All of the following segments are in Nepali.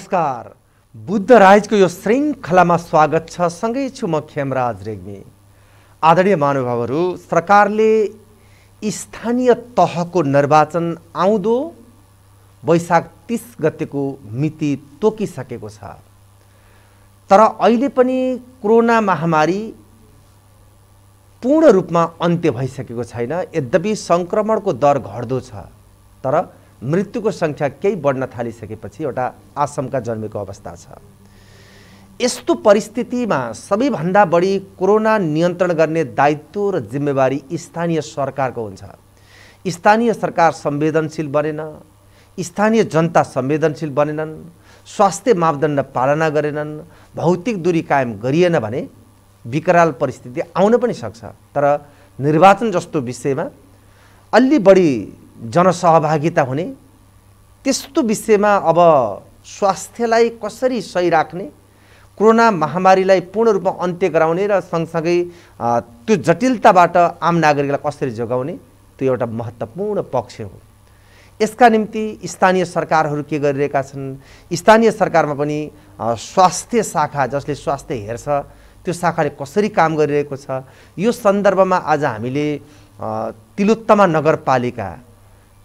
नमस्कार। बुद्ध राजको यो श्रृङ्खलामा स्वागत छ। सँगै छु म खेमराज रेग्मी। आदरणीय महानुभावहरू सरकारले स्थानीय तहको निर्वाचन आउँदो वैशाख तिस गतेको मिति तोकिसकेको छ। तर अहिले पनि कोरोना महामारी पूर्ण रूपमा अन्त्य भइसकेको छैन। यद्यपि सङ्क्रमणको दर घट्दो छ तर मृत्युको सङ्ख्या केही बढ्न थालिसकेपछि एउटा आशंका जन्मेको अवस्था छ। यस्तो परिस्थितिमा सबैभन्दा बढी कोरोना नियन्त्रण गर्ने दायित्व र जिम्मेवारी स्थानीय सरकारको हुन्छ। स्थानीय सरकार संवेदनशील बनेन स्थानीय जनता संवेदनशील बनेनन् स्वास्थ्य मापदण्ड पालना गरेनन् भौतिक दूरी कायम गरिएन भने विकराल परिस्थिति आउन पनि सक्छ। तर निर्वाचन जस्तो विषयमा अलि बढी जनसहभागिता हुने त्यस्तो विषयमा अब स्वास्थ्यलाई कसरी सही राख्ने कोरोना महामारीलाई पूर्ण रूपमा अन्त्य गराउने र सँगसँगै त्यो जटिलताबाट आम नागरिकलाई कसरी जोगाउने त्यो एउटा महत्त्वपूर्ण पक्ष हो। यसका निम्ति स्थानीय सरकारहरू के गरिरहेका छन्? स्थानीय सरकारमा पनि स्वास्थ्य शाखा जसले स्वास्थ्य हेर्छ त्यो शाखाले कसरी काम गरिरहेको छ? यो सन्दर्भमा आज हामीले तिलोत्तमा नगरपालिका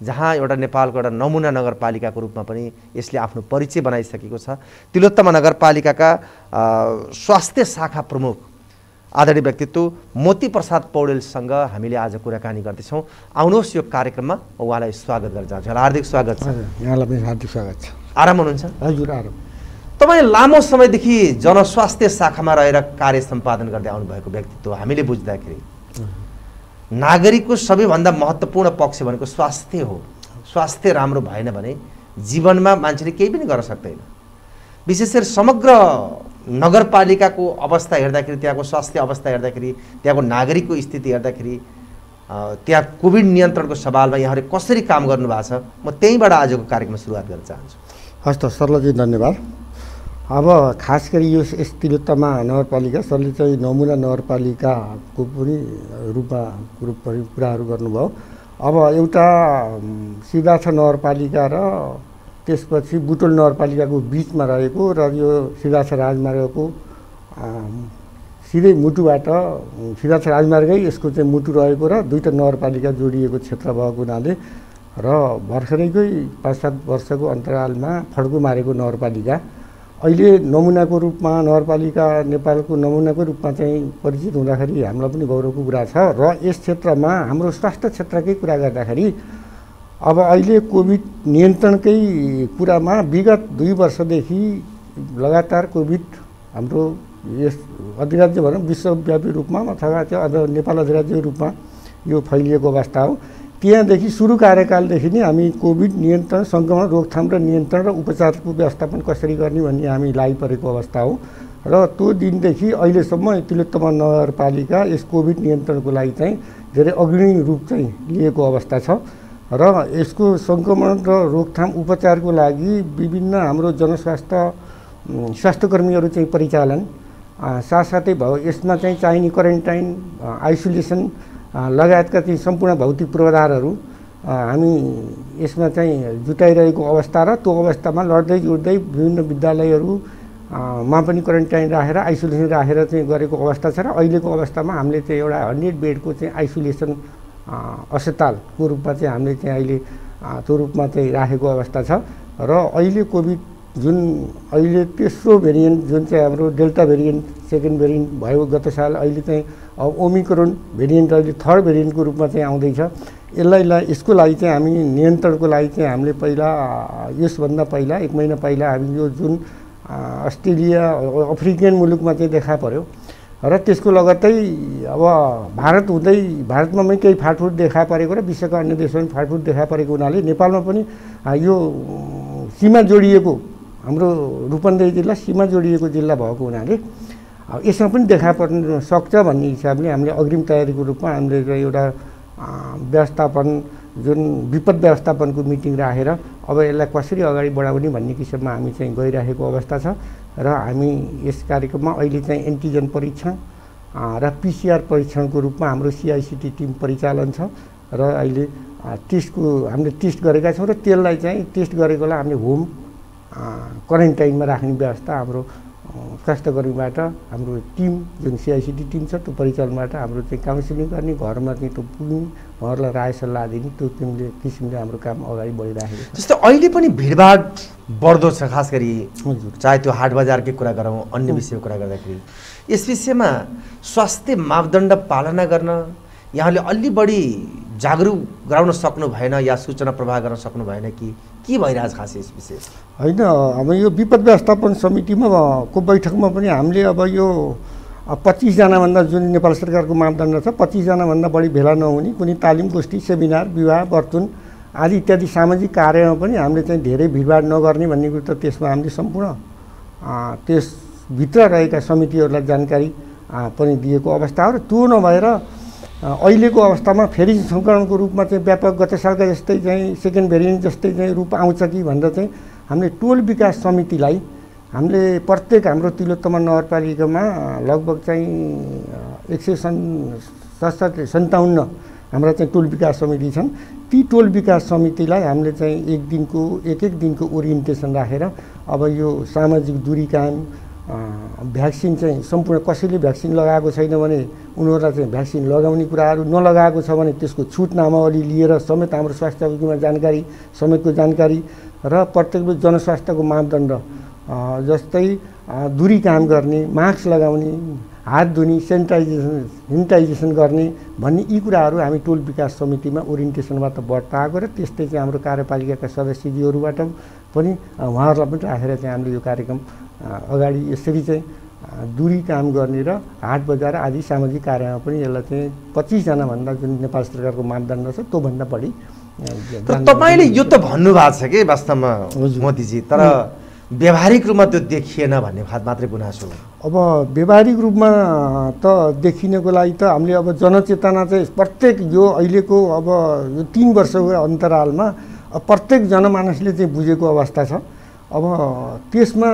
जहाँ एउटा नेपालको एउटा नमुना नगरपालिकाको रूपमा पनि यसले आफ्नो परिचय बनाइसकेको छ। तिलोत्तमा नगरपालिकाका स्वास्थ्य शाखा प्रमुख आदरणीय व्यक्तित्व मोती प्रसाद पौडेलसँग हामीले आज कुराकानी गर्दैछौँ। आउनुहोस् यो कार्यक्रममा उहाँलाई स्वागत गर्न चाहन्छु। हार्दिक स्वागत छ। यहाँलाई पनि हार्दिक स्वागत छ। आराम हुनुहुन्छ? हजुर आराम। तपाईँ लामो समयदेखि जनस्वास्थ्य शाखामा रहेर कार्य सम्पादन गर्दै आउनुभएको व्यक्तित्व हामीले बुझ्दाखेरि नागरिकको सबैभन्दा महत्त्वपूर्ण पक्ष भनेको स्वास्थ्य हो। स्वास्थ्य राम्रो भएन भने जीवनमा मान्छेले केही पनि गर्न सक्दैन। विशेष गरी समग्र नगरपालिकाको अवस्था हेर्दाखेरि त्यहाँको स्वास्थ्य अवस्था हेर्दाखेरि त्यहाँको नागरिकको स्थिति हेर्दाखेरि त्यहाँ कोभिड नियन्त्रणको सवालमा यहाँले कसरी काम गर्नुभएको छ म त्यहीँबाट आजको कार्यक्रम सुरुवात गर्न चाहन्छु। हस् त सरलजी धन्यवाद। अब खास गरी यो यस तिलोत्तमा नगरपालिका सरले चाहिँ नमुना नगरपालिकाको पनि रूपमा रूप कुराहरू गर्नुभयो। अब एउटा सिधाछ नगरपालिका र त्यसपछि बुटोल नगरपालिकाको बिचमा रहेको र यो सिधाछ राजमार्गको सिधै मुटुबाट सिधाछ राजमार्गै यसको चाहिँ मुटु रहेको र दुईवटा नगरपालिका जोडिएको क्षेत्र भएको हुनाले र भर्खरैकै पाँच सात वर्षको अन्तरालमा फड्को मारेको नगरपालिका। अहिले नमुनाको रूपमा नगरपालिका नेपालको नमुनाको रूपमा चाहिँ परिचित हुँदाखेरि हामीलाई पनि गौरवको कुरा छ र यस क्षेत्रमा हाम्रो स्वास्थ्य क्षेत्रकै कुरा गर्दाखेरि अब अहिले कोभिड नियन्त्रणकै कुरामा विगत दुई वर्षदेखि लगातार कोभिड हाम्रो यस अधिराज्य भनौँ विश्वव्यापी रूपमा अथवा चाहिँ नेपाल अधिराज्यको रूपमा यो फैलिएको अवस्था हो। त्यहाँदेखि सुरु कार्यकालदेखि नै हामी कोभिड नियन्त्रण सङ्क्रमण रोकथाम र नियन्त्रण र उपचारको व्यवस्थापन कसरी गर्ने भन्ने हामी लागिपरेको अवस्था हो। र त्यो दिनदेखि अहिलेसम्म तिलोत्तमा नगरपालिका यस कोभिड नियन्त्रणको लागि चाहिँ धेरै अग्रणी रूप चाहिँ लिएको अवस्था छ। र यसको सङ्क्रमण र रोकथाम उपचारको लागि विभिन्न हाम्रो जनस्वास्थ्य स्वास्थ्यकर्मीहरू चाहिँ परिचालन साथसाथै भयो यसमा चाहिँ चाहिने क्वारेन्टाइन आइसोलेसन लगायतका चाहिँ सम्पूर्ण भौतिक पूर्वाधारहरू हामी यसमा चाहिँ जुटाइरहेको अवस्था र त्यो अवस्थामा लड्दै जुट्दै विभिन्न विद्यालयहरूमा पनि क्वारेन्टाइन राखेर आइसोलेसन राखेर चाहिँ गरेको अवस्था छ र अहिलेको अवस्थामा हामीले चाहिँ एउटा हन्ड्रेड बेडको चाहिँ आइसोलेसन अस्पतालको रूपमा चाहिँ हामीले चाहिँ अहिले त्यो रूपमा चाहिँ राखेको अवस्था छ र अहिले कोभिड जुन अहिले तेस्रो भेरिएन्ट जुन चाहिँ हाम्रो डेल्टा भेरिएन्ट सेकेन्ड भेरिएन्ट भयो गत साल अहिले चाहिँ अब ओमिक्रोन भेरिएन्ट अहिले थर्ड भेरिएन्टको रूपमा चाहिँ आउँदैछ। यसलाई यसको लागि चाहिँ हामी नियन्त्रणको लागि चाहिँ हामीले पहिला यसभन्दा पहिला एक महिना पहिला हामी यो जुन अस्ट्रेलिया अफ्रिकन मुलुकमा चाहिँ देखा पर्यो। र त्यसको लगत्तै अब भारत हुँदै भारतमा पनि केही फाटफुट देखा परेको र विश्वका अन्य देशमा पनि फाटफुट देखा परेको हुनाले नेपालमा पनि यो सीमा जोडिएको हाम्रो रूपन्देही जिल्ला सीमा जोडिएको जिल्ला भएको हुनाले यसमा पनि देखा पर्न सक्छ भन्ने हिसाबले हामीले अग्रिम तयारीको रूपमा हामीले एउटा व्यवस्थापन जुन विपद व्यवस्थापनको मिटिङ राखेर अब यसलाई कसरी अगाडि बढाउने भन्ने किसिममा हामी चाहिँ गइराखेको अवस्था छ र हामी यस कार्यक्रममा अहिले चाहिँ एन्टिजन परीक्षण र पिसिआर परीक्षणको रूपमा हाम्रो सिआइसिटी टिम परिचालन छ र अहिले टेस्टको हामीले टेस्ट गरेका छौँ र त्यसलाई चाहिँ टेस्ट गरेकोलाई हामीले होम क्वारेन्टाइनमा राख्ने व्यवस्था हाम्रो स्वास्थ्यकर्मीबाट हाम्रो टिम जुन सिआइसिटी टिम छ त्यो परिचालनबाट हाम्रो चाहिँ काउन्सिलिङ गर्ने घरमा चाहिँ त्यो पुग्ने उहाँहरूलाई राय सल्लाह दिने त्यो किसिमले किसिमले हाम्रो काम अगाडि बढिराखेको छ। जस्तै अहिले पनि भिडभाड बढ्दो छ खास गरी हजुर। चाहे त्यो हाट बजारकै कुरा गरौँ अन्य विषयको कुरा गर्दाखेरि। यस विषयमा स्वास्थ्य मापदण्ड पालना गर्न यहाँले अलि बढी जागरुक गराउन सक्नु भएन या सूचना प्रवाह गर्न सक्नु भएन कि के भइरहेछ खास यस विषय होइन अब यो विपद व्यवस्थापन समितिमा को बैठकमा पनि हामीले अब यो पच्चिसजनाभन्दा जुन नेपाल सरकारको मापदण्ड छ पच्चिसजनाभन्दा बढी भेला नहुने कुनै तालिम गोष्ठी सेमिनार विवाह बर्तुन आदि इत्यादि सामाजिक कार्यमा पनि हामीले चाहिँ धेरै भिडभाड नगर्ने भन्ने कुरो त त्यसमा हामीले सम्पूर्ण त्यसभित्र रहेका समितिहरूलाई जानकारी पनि दिएको अवस्था हो र त्यो नभएर अहिलेको अवस्थामा फेरि सङ्क्रमणको रूपमा चाहिँ व्यापक गत सालका जस्तै चाहिँ सेकेन्ड भेरिएन्ट जस्तै चाहिँ रूप आउँछ कि भनेर चाहिँ हामीले टोल विकास समितिलाई हामीले प्रत्येक हाम्रो तिलोत्तमा नगरपालिकामा लगभग चाहिँ एक सय सन् सतसट्ठी सन्ताउन्न हाम्रा चाहिँ टोल विकास समिति छन्। ती टोल विकास समितिलाई हामीले चाहिँ एक दिनको एक एक दिनको ओरिएन्टेसन राखेर अब यो सामाजिक दूरी कायम भ्याक्सिन चाहिँ सम्पूर्ण कसैले भ्याक्सिन लगाएको छैन भने उनीहरूलाई चाहिँ भ्याक्सिन लगाउने कुराहरू नलगाएको छ भने त्यसको छुट नामावली लिएर समेत हाम्रो स्वास्थ्य विमा जानकारी समेतको जानकारी र प्रत्येक जनस्वास्थ्यको मापदण्ड जस्तै दूरी काम गर्ने मास्क लगाउने हात धुने सेनिटाइजेसन सेनिटाइजेसन गर्ने भन्ने यी कुराहरू हामी टोल विकास समितिमा ओरिएन्टेसनबाट बढ्ताएको र त्यस्तै चाहिँ हाम्रो कार्यपालिकाका सदस्यज्यूहरूबाट पनि उहाँहरूलाई पनि राखेर चाहिँ हामीले यो कार्यक्रम अगाडि यसरी चाहिँ दूरी काम गर्ने र हाट बजार आदि सामाजिक कार्यमा पनि यसलाई चाहिँ पच्चिसजनाभन्दा जुन नेपाल सरकारको मापदण्ड छ त्योभन्दा बढी तपाईँले यो त भन्नुभएको छ कि वास्तवमा। मोदीजी? तर व्यावहारिक रूपमा त्यो देखिएन भन्ने मात्रै गुनासो हो। अब व्यावहारिक रूपमा त देखिनको लागि त हामीले अब जनचेतना चाहिँ प्रत्येक यो अहिलेको अब यो तिन वर्षको अन्तरालमा प्रत्येक जनमानसले चाहिँ बुझेको अवस्था छ। अब त्यसमा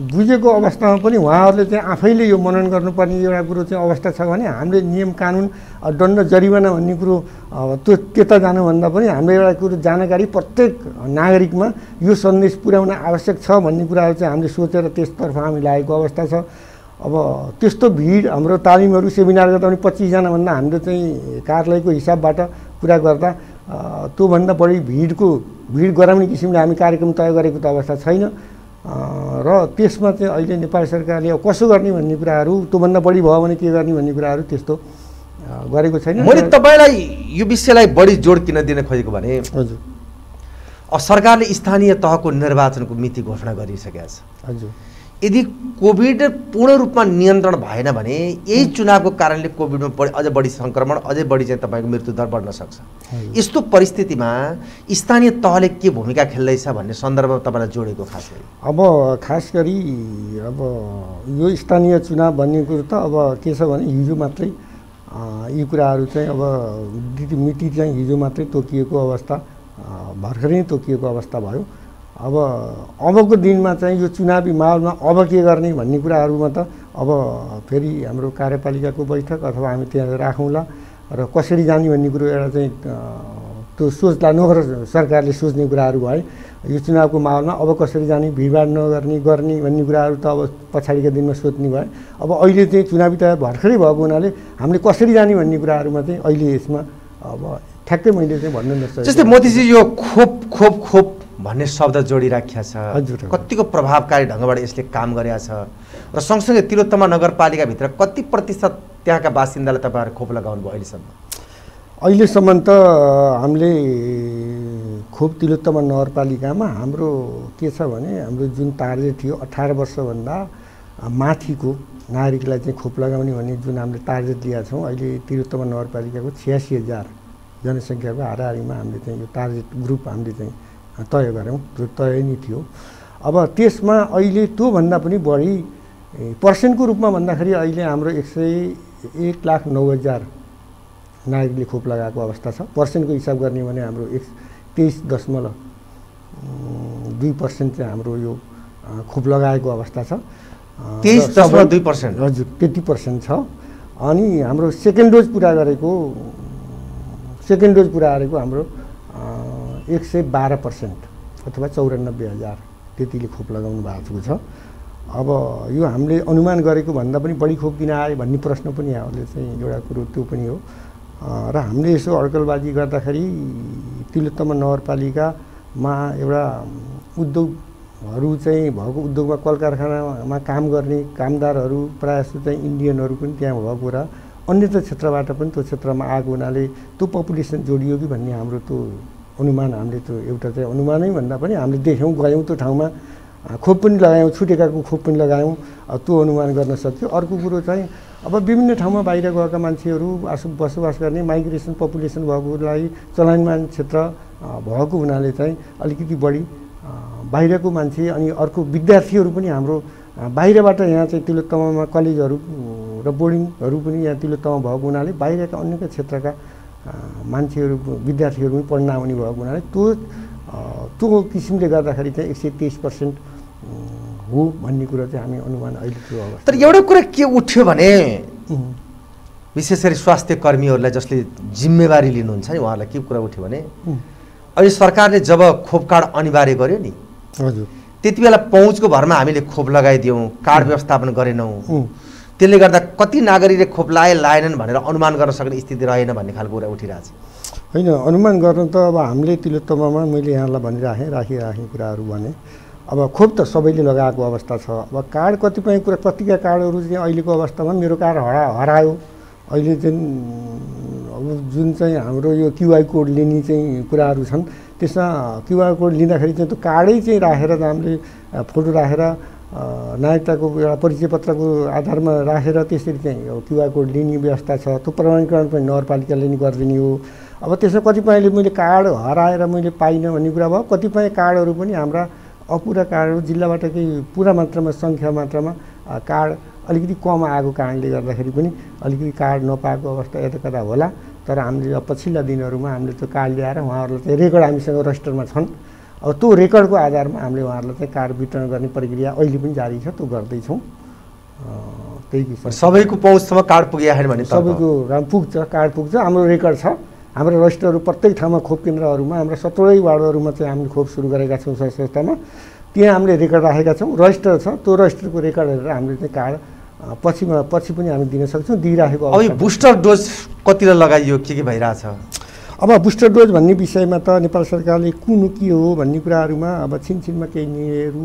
बुझेको अवस्थामा पनि उहाँहरूले चाहिँ आफैले यो मनन गर्नुपर्ने एउटा कुरो चाहिँ अवस्था छ भने हामीले नियम कानुन दण्ड जरिवाना भन्ने कुरो त्यो त्यता जानुभन्दा पनि हाम्रो एउटा कुरो जानकारी प्रत्येक नागरिकमा यो सन्देश पुर्याउन आवश्यक छ भन्ने कुराहरू चाहिँ हामीले सोचेर त्यसतर्फ हामी लागेको अवस्था छ। अब त्यस्तो भिड हाम्रो तालिमहरू सेमिनार गर्दा पनि पच्चिसजनाभन्दा हाम्रो चाहिँ कार्यालयको हिसाबबाट कुरा गर्दा त्योभन्दा बढी भिडको भिड गराउने किसिमले हामी कार्यक्रम तय गरेको त अवस्था छैन। र त्यसमा चाहिँ अहिले नेपाल सरकारले अब कसो गर्ने भन्ने कुराहरू त्योभन्दा बढी भयो भने के गर्ने भन्ने कुराहरू त्यस्तो गरेको छैन। मैले तपाईँलाई यो विषयलाई बढी जोड किन दिन खोजेको भने हजुर। सरकारले स्थानीय तहको निर्वाचनको मिति घोषणा गरिसकेका छ। हजुर। यदि कोभिड पूर्ण रूपमा नियन्त्रण भएन भने यही चुनावको कारणले कोभिडमा बढी अझ बढी सङ्क्रमण अझै बढी चाहिँ तपाईँको मृत्युदर बढ्न सक्छ। यस्तो परिस्थितिमा स्थानीय तहले के भूमिका खेल्दैछ भन्ने सन्दर्भमा तपाईँलाई जोडेको खास गरी? अब खास गरी अब यो स्थानीय चुनाव भन्ने कुरो त अब के छ भने हिजो मात्रै यी कुराहरू चाहिँ अब मिति- चाहिँ हिजो मात्रै तोकिएको अवस्था भर्खरै तोकिएको अवस्था भयो। अब अबको दिनमा चाहिँ यो चुनावी माहौलमा अब के गर्ने भन्ने कुराहरूमा त अब फेरि हाम्रो कार्यपालिकाको बैठक अथवा हामी त्यहाँ राखौँला र कसरी जाने भन्ने कुरो एउटा चाहिँ त्यो सोच्ला नगर सरकारले सोच्ने कुराहरू भए यो चुनावको माहौलमा अब कसरी जाने भिडभाड नगर्ने गर्ने भन्ने कुराहरू त अब पछाडिका दिनमा सोध्ने भए अब अहिले चाहिँ चुनावी तयार भर्खरै भएको हुनाले हामीले कसरी जाने भन्ने कुराहरूमा चाहिँ अहिले यसमा अब ठ्याक्कै मैले चाहिँ भन्नु जस्तै मोदीजी यो खोप खोप खोप भन्ने शब्द जोडिराख्या छ। हजुर। कतिको प्रभावकारी ढङ्गबाट यसले काम गरेका छ। र सँगसँगै तिलोत्तमा नगरपालिकाभित्र कति प्रतिशत त्यहाँका बासिन्दालाई तपाईँहरू खोप लगाउनु भयो अहिलेसम्म? अहिलेसम्म त हामीले खोप तिलोत्तमा नगरपालिकामा हाम्रो के छ भने हाम्रो जुन टार्गेट थियो अठार वर्षभन्दा माथिको नागरिकलाई चाहिँ खोप लगाउने भन्ने जुन हामीले टार्गेट लिएका छौँ अहिले तिलोत्तमा नगरपालिकाको छ्यासी हजार जनसङ्ख्याको हाराहारीमा हामीले चाहिँ यो टार्गेट ग्रुप हामीले चाहिँ तय गऱ्यौँ त्यो तय नै थियो। अब त्यसमा अहिले त्योभन्दा पनि बढी पर्सेन्टको रूपमा भन्दाखेरि अहिले हाम्रो एक सय एक लाख नौ हजार नागरिकले खोप लगाएको अवस्था छ। पर्सेन्टको हिसाब गर्ने भने हाम्रो एक तेइस दशमलव दुई पर्सेन्ट चाहिँ हाम्रो यो खोप लगाएको अवस्था छ। तेइस दशमलव दुई पर्सेन्ट? हजुर त्यति पर्सेन्ट छ। अनि हाम्रो सेकेन्ड डोज पुरा गरेको सेकेन्ड डोज पुरा गरेको हाम्रो एक सय बाह्र पर्सेन्ट अथवा चौरानब्बे हजार त्यतिले खोप लगाउनु भएको छ। अब यो हामीले अनुमान गरेको भन्दा पनि बढी खोप किन आयो भन्ने प्रश्न पनि यहाँहरूले चाहिँ एउटा कुरो त्यो पनि हो। र हामीले यसो अड्कलबाजी गर्दाखेरि तिलोत्तमा नगरपालिकामा एउटा उद्योगहरू चाहिँ भएको उद्योगमा कल कारखानामा काम गर्ने कामदारहरू प्रायः जस्तो चाहिँ इन्डियनहरू पनि त्यहाँ भएको र अन्यत्र क्षेत्रबाट पनि त्यो क्षेत्रमा आएको हुनाले त्यो पपुलेसन जोडियो कि भन्ने हाम्रो त्यो अनुमान हामीले त्यो एउटा चाहिँ अनुमानै भन्दा पनि हामीले देख्यौँ गयौँ त्यो ठाउँमा। खोप पनि लगायौँ छुटेकाको खोप पनि लगायौँ। त्यो अनुमान गर्न सक्यो अर्को कुरो चाहिँ अब विभिन्न ठाउँमा बाहिर गएका मान्छेहरू आस बसोबास गर्ने माइग्रेसन पपुलेसन भएकोलाई चलायमान क्षेत्र भएको हुनाले चाहिँ अलिकति बढी बाहिरको मान्छे अनि अर्को विद्यार्थीहरू पनि हाम्रो बाहिरबाट यहाँ चाहिँ तिलोत्तमामा कलेजहरू र बोर्डिङहरू पनि यहाँ तिलोत्तमा भएको हुनाले बाहिरका अन्य क्षेत्रका मान्छेहरू विद्यार्थीहरू पनि पढ्न आउने भएको हुनाले त्यो त्यो किसिमले गर्दाखेरि चाहिँ एक सय तेइस पर्सेन्ट हो भन्ने कुरा चाहिँ हामी अनुमान अहिलेको अवस्था तर एउटा कुरा के उठ्यो भने विशेष गरी स्वास्थ्य कर्मीहरूलाई जसले जिम्मेवारी लिनुहुन्छ नि उहाँहरूलाई के कुरा उठ्यो भने अहिले सरकारले जब खोप कार्ड अनिवार्य गर्यो नि हजुर। त्यति बेला पहुँचको भरमा हामीले खोप लगाइदियौँ कार्ड व्यवस्थापन गरेनौँ। त्यसले गर्दा कति नागरिकले खोप लाए लाएनन् भनेर अनुमान गर्न सक्ने स्थिति रहेन भन्ने खालको कुरा उठिरहेको छ होइन अनुमान गर्न त अब हामीले तिलोत्तमामा मैले यहाँलाई भनिराखेँ राखिराखेँ कुराहरू भने। अब खोप त सबैले लगाएको अवस्था छ। अब कार्ड कतिपय कुरा कतिका कार्डहरू चाहिँ अहिलेको अवस्थामा मेरो कार्ड हरा हरायो। अहिले चाहिँ अब जुन चाहिँ हाम्रो यो क्युआर कोड लिने चाहिँ कुराहरू छन् त्यसमा क्युआर कोड लिँदाखेरि चाहिँ त्यो कार्डै चाहिँ राखेर हामीले फोटो राखेर नागरिकताको एउटा परिचय पत्रको आधारमा राखेर त्यसरी चाहिँ क्युआर कोड लिने व्यवस्था छ त्यो प्रमाणीकरण पनि नगरपालिकाले नै गरिदिने हो। अब त्यसमा कतिपयले मैले कार्ड हराएर मैले पाइनँ भन्ने कुरा भयो कतिपय कार्डहरू पनि हाम्रा अपुरा कार्डहरू जिल्लाबाट केही पुरा मात्रामा सङ्ख्या मात्रामा कार्ड अलिकति कम आएको कारणले गर्दाखेरि पनि अलिकति कार्ड नपाएको अवस्था यता कता होला। तर हामीले पछिल्ला दिनहरूमा हामीले त्यो कार्ड ल्याएर उहाँहरूलाई चाहिँ रेकर्ड हामीसँग रजिस्टरमा छन्। अब त्यो रेकर्डको आधारमा हामीले उहाँहरूलाई चाहिँ कार्ड वितरण गर्ने प्रक्रिया अहिले पनि जारी छ त्यो गर्दैछौँ। त्यही किसिम सबैको पहुँचसम्म कार्ड पुगेन भने सबैको राम पुग्छ कार्ड पुग्छ हाम्रो रेकर्ड छ। हाम्रो रजिस्टरहरू प्रत्येक ठाउँमा खोप केन्द्रहरूमा हाम्रो सत्रवटै वार्डहरूमा चाहिँ हामीले खोप सुरु गरेका छौँ संस्थामा। त्यहाँ हामीले रेकर्ड राखेका छौँ। रजिस्टर छ त्यो रजिस्टरको रेकर्ड हेरेर हामीले चाहिँ कार्ड पछिमा पछि पनि हामी दिन सक्छौँ दिइराखेको अब बुस्टर डोज कतिलाई लगाइयो के के भइरहेछ? अब बुस्टर डोज भन्ने विषयमा त नेपाल सरकारले कुन के हो भन्ने कुराहरूमा अब छिनछिनमा केही निर्णयहरू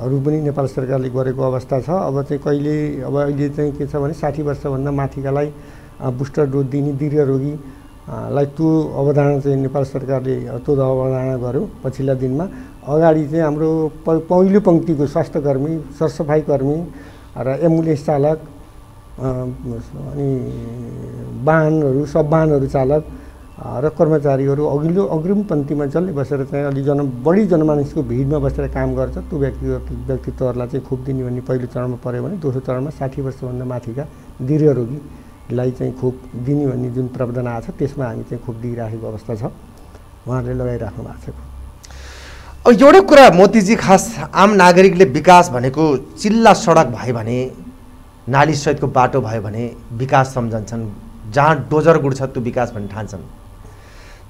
हरू पनि नेपाल सरकारले गरेको अवस्था छ। अब चाहिँ कहिले अब अहिले चाहिँ के छ भने साठी वर्षभन्दा माथिकालाई बुस्टर डोज दिने दीर्घरोगी लाई त्यो अवधारणा चाहिँ नेपाल सरकारले त्यो अवधारणा गर्यो पछिल्ला दिनमा। अगाडि चाहिँ हाम्रो प पहिलो पङ्क्तिको स्वास्थ्यकर्मी सरसफाइ कर्मी र एम्बुलेन्स चालक अनि वाहनहरू सब वाहनहरू चालक र कर्मचारीहरू अघिल्लो अग्रिम पङ्क्तिमा जसले बसेर चाहिँ अलि जन बढी जनमानसको भिडमा बसेर काम गर्छ त्यो व्यक्तिगत व्यक्तित्वहरूलाई चाहिँ खोप दिने भन्ने पहिलो चरणमा पऱ्यो भने दोस्रो चरणमा साठी वर्षभन्दा माथिका दीर्घरोगी लाई चाहिँ खोप दिने भन्ने जुन प्रावधान आएको छ त्यसमा हामी चाहिँ खोप दिइराखेको अवस्था छ। उहाँहरूले लगाइराख्नु भएको छ एउटा कुरा मोतीजी खास आम नागरिकले विकास भनेको चिल्ला सडक भयो भने नालीसहितको बाटो भयो भने विकास सम्झन्छन् जहाँ डोजर गुड्छ त्यो विकास भन्ने ठान्छन्।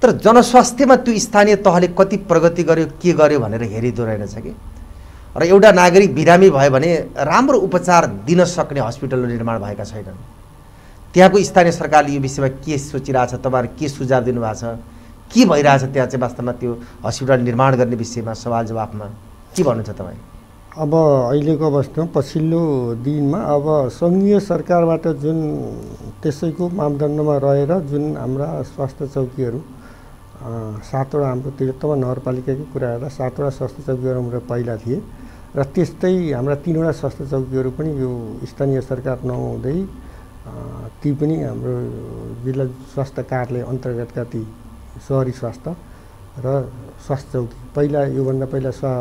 तर जनस्वास्थ्यमा त्यो स्थानीय तहले कति प्रगति गर्यो के गर्यो भनेर हेरिदो रहेनछ कि? र एउटा नागरिक बिरामी भयो भने राम्रो उपचार दिन सक्ने हस्पिटल निर्माण भएका छैनन्। त्यहाँको स्थानीय सरकारले यो विषयमा के सोचिरहेछ तपाईँहरू के सुझाव दिनुभएको छ के भइरहेछ त्यहाँ चाहिँ वास्तवमा त्यो हस्पिटल निर्माण गर्ने विषयमा सवाल जवाफमा के भन्नुहुन्छ तपाईँ? अब अहिलेको अवस्थामा पछिल्लो दिनमा अब सङ्घीय सरकारबाट जुन त्यसैको मापदण्डमा रहेर जुन हाम्रा स्वास्थ्य चौकीहरू सातवटा हाम्रो तिलोत्तमा नगरपालिकाकै कुरा गर्दा सातवटा स्वास्थ्य चौकीहरू हाम्रो पहिला थिए र त्यस्तै हाम्रा तिनवटा स्वास्थ्य चौकीहरू पनि यो स्थानीय सरकार नहुँदै ती पनि हाम्रो जिल्ला स्वास्थ्य कार्यालय अन्तर्गतका ती सहरी स्वास्थ्य र स्वास्थ्य चौकी। पहिला योभन्दा पहिला स्वा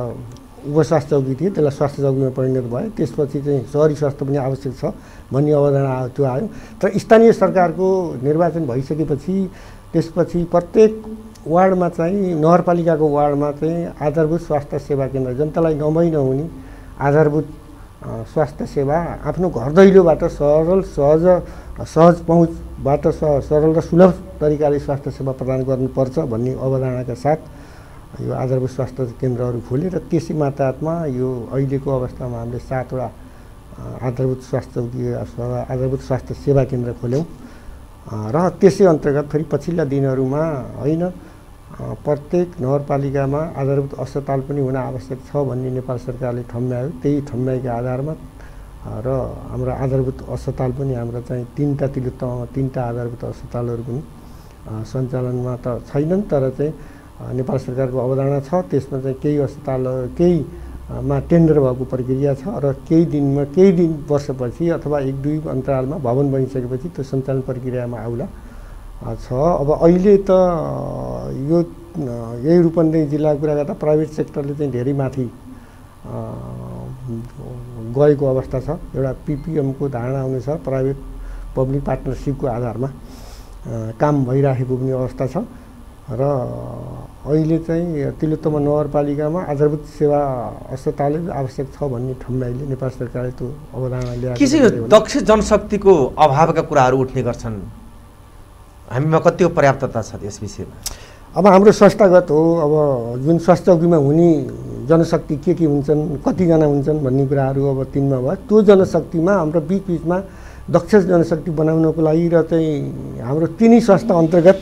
उपस्वास्थ्य चौकी थिए त्यसलाई स्वास्थ्य चौकीमा परिणत भयो। त्यसपछि चाहिँ सहरी स्वास्थ्य पनि आवश्यक छ भन्ने अवधारणा त्यो आयो। तर स्थानीय सरकारको निर्वाचन भइसकेपछि त्यसपछि प्रत्येक वार्डमा चाहिँ नगरपालिकाको वार्डमा चाहिँ आधारभूत स्वास्थ्य सेवा केन्द्र जनतालाई नभई नहुने आधारभूत स्वास्थ्य सेवा आफ्नो घर दैलोबाट सरल सहज सहज पहुँचबाट सरल र सुलभ तरिकाले स्वास्थ्य सेवा प्रदान गर्नुपर्छ भन्ने अवधारणाका साथ यो आधारभूत स्वास्थ्य केन्द्रहरू खोले र त्यसै माताहतमा यो अहिलेको अवस्थामा हामीले सातवटा आधारभूत स्वास्थ्य आधारभूत स्वास्थ्य सेवा केन्द्र खोल्यौँ। र त्यसै अन्तर्गत फेरि पछिल्ला दिनहरूमा होइन प्रत्येक नगरपालिकामा आधारभूत अस्पताल पनि हुन आवश्यक छ भन्ने नेपाल सरकारले ठम्ब्यायो त्यही ठम्ब्याइको आधारमा र हाम्रो आधारभूत अस्पताल पनि हाम्रो चाहिँ तिनवटा तिलोत्तमामा तिनवटा आधारभूत अस्पतालहरू पनि सञ्चालनमा त छैनन् तर चाहिँ नेपाल सरकारको अवधारणा छ। त्यसमा चाहिँ केही अस्पताल केही मा टेन्डर भएको प्रक्रिया छ र केही दिनमा केही दिन वर्षपछि अथवा एक दुई अन्तरालमा भवन बनिसकेपछि त्यो सञ्चालन प्रक्रियामा आउला छ। अब अहिले त यो यही रूपन्देही जिल्लाको कुरा गर्दा प्राइभेट सेक्टरले चाहिँ धेरै माथि गएको अवस्था छ। एउटा पिपिएमको धारणा अनुसार प्राइभेट पब्लिक पार्टनरसिपको आधारमा काम भइराखेको पनि अवस्था छ। र अहिले चाहिँ तिलोत्तमा नगरपालिकामा आधारभूत सेवा अस्पतालै आवश्यक छ भन्ने ठम्बाइले नेपाल सरकारले त्यो अवधारणा ल्याएको के चाहिँ। दक्ष जनशक्तिको अभावका कुराहरू उठ्ने गर्छन्। हामीमा कतिको पर्याप्तता छ यस विषयमा? अब हाम्रो संस्थागत हो अब जुन स्वास्थ्य चौकीमा हुने जनशक्ति के के हुन्छन् कतिजना हुन्छन् भन्ने कुराहरू अब तिनमा भयो। त्यो जनशक्तिमा हाम्रो बिच बिचमा दक्ष जनशक्ति बनाउनको लागि र चाहिँ हाम्रो तिनै संस्था अन्तर्गत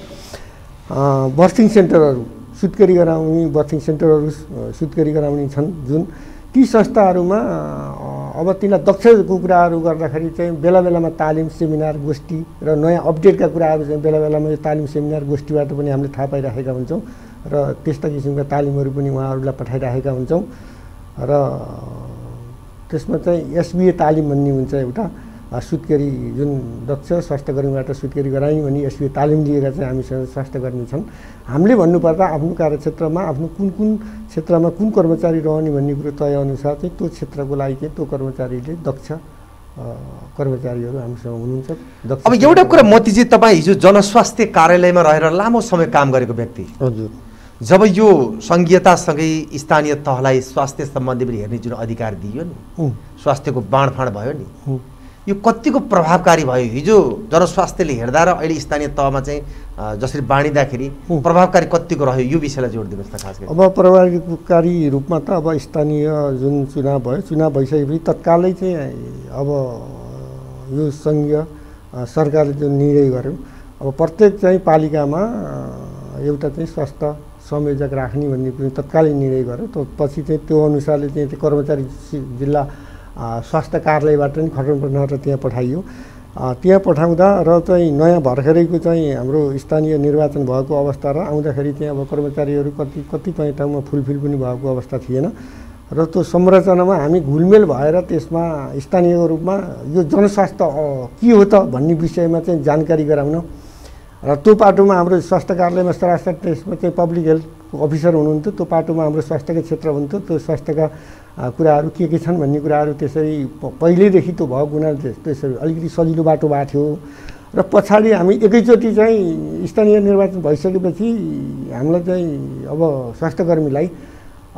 बर्थिङ सेन्टरहरू सुत्केरी गराउने बर्थिङ सेन्टरहरू सुत्केरी गराउने छन् जुन ती संस्थाहरूमा अब तिनीलाई दक्षको कुराहरू गर्दाखेरि चाहिँ बेला बेलामा तालिम सेमिनार गोष्ठी र नयाँ अपडेटका कुराहरू चाहिँ बेला बेलामा यो तालिम सेमिनार गोष्ठीबाट पनि हामीले थाहा पाइराखेका हुन्छौँ र त्यस्ता किसिमका तालिमहरू पनि उहाँहरूलाई पठाइराखेका हुन्छौँ र त्यसमा चाहिँ एसबिए तालिम भन्ने हुन्छ एउटा सुत्केरी जुन दक्ष स्वास्थ्यकर्मीबाट सुत्केरी गराइने भन्ने एसबिए तालिम लिएका चाहिँ हामीसँग स्वास्थ्यकर्मी छन् हामीले भन्नुपर्दा आफ्नो कार्यक्षेत्रमा आफ्नो कुन कुन क्षेत्रमा कुन कर्मचारी रहने भन्ने कुरो तय अनुसार चाहिँ त्यो क्षेत्रको लागि चाहिँ त्यो कर्मचारीले दक्ष कर्मचारीहरू हामीसँग हुनुहुन्छ। दक्ष अब एउटा कुरा मोतीजी तपाईँ हिजो जनस्वास्थ्य कार्यालयमा रहेर लामो समय काम गरेको व्यक्ति। हजुर। जब यो सङ्घीयतासँगै स्थानीय तहलाई स्वास्थ्य सम्बन्धी पनि हेर्ने जुन अधिकार दिइयो नि स्वास्थ्यको बाँडफाँड भयो नि। यो कतिको प्रभावकारी भयो? हिजो जनस्वास्थ्यले हेर्दा र अहिले स्थानीय तहमा चाहिँ जसरी बाँडिँदाखेरि। प्रभावकारी कतिको रह्यो यो विषयलाई जोड दिनुहोस् न खास गरी। अब प्रभावकारी रूपमा त अब स्थानीय जुन चुनाव भयो चुनाव भइसकेपछि तत्कालै चाहिँ अब यो सङ्घीय सरकारले जुन निर्णय गर्यो अब प्रत्येक चाहिँ पालिकामा एउटा चाहिँ स्वास्थ्य संयोजक राख्ने भन्ने पनि तत्कालै निर्णय गर्यो। पछि चाहिँ त्यो अनुसारले चाहिँ कर्मचारी जिल्ला स्वास्थ्य कार्यालयबाट पनि खटन प्रणाली त्यहाँ पठाइयो। त्यहाँ पठाउँदा र चाहिँ नयाँ भर्खरैको चाहिँ हाम्रो स्थानीय निर्वाचन भएको अवस्था र आउँदाखेरि चाहिँ अब कर्मचारीहरू कति कतिपय ठाउँमा फुलफिल पनि भएको अवस्था थिएन। र त्यो संरचनामा हामी घुलमेल भएर त्यसमा स्थानीयको रूपमा यो जनस्वास्थ्य के हो त भन्ने विषयमा चाहिँ जानकारी गराउन र त्यो पाटोमा हाम्रो स्वास्थ्य कार्यालयमा सरासर त्यसमा चाहिँ पब्लिक हेल्थ अफिसर हुनुहुन्थ्यो। त्यो पाटोमा हाम्रो स्वास्थ्यको क्षेत्र हुन्थ्यो। त्यो स्वास्थ्यका कुराहरू के के छन् भन्ने कुराहरू त्यसरी पहिल्यैदेखि त्यो भएको हुनाले त्यस- त्यसरी अलिकति सजिलो बाटो भएको थियो र पछाडि हामी एकैचोटि चाहिँ स्थानीय निर्वाचन भइसकेपछि हामीलाई चाहिँ अब स्वास्थ्यकर्मीलाई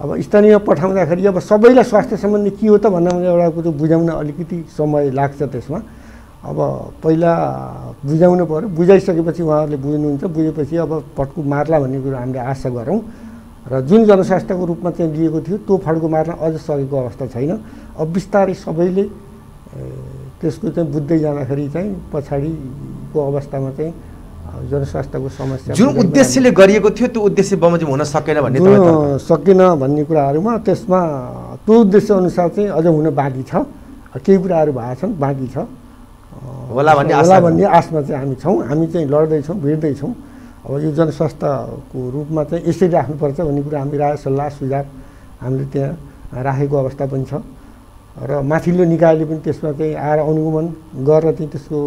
अब स्थानीय पठाउँदाखेरि अब सबैलाई स्वास्थ्य सम्बन्धी के हो त भन्दा एउटा कुरो बुझाउन अलिकति समय लाग्छ त्यसमा। अब पहिला बुझाउनु पऱ्यो बुझाइसकेपछि उहाँहरूले बुझ्नुहुन्छ बुझेपछि अब पटको मार्ला भन्ने कुरो हामीले आशा गरौँ। र जुन जनस्वास्थ्यको रूपमा चाहिँ लिएको थियो त्यो फड्को मार्न अझ सकेको अवस्था छैन। अब बिस्तारै सबैले त्यसको चाहिँ बुझ्दै जाँदाखेरि चाहिँ पछाडिको अवस्थामा चाहिँ जनस्वास्थ्यको समस्या जुन उद्देश्यले गरिएको थियो त्यो उद्देश्य बमोजिम हुन सकेन भन्ने सकेन भन्ने कुराहरूमा त्यसमा त्यो उद्देश्य अनुसार चाहिँ अझ हुन बाँकी छ। केही कुराहरू भएको छन् बाँकी छ। होला भन्ने होला भन्ने आशमा चाहिँ हामी छौँ। हामी चाहिँ लड्दैछौँ भिड्दैछौँ। अब यो जनस्वास्थ्यको रूपमा चाहिँ यसरी राख्नुपर्छ भन्ने कुरा हामी राय सल्लाह सुझाव हामीले त्यहाँ राखेको अवस्था पनि छ। र माथिल्लो निकायले पनि त्यसमा चाहिँ आएर अनुगमन गरेर चाहिँ त्यसको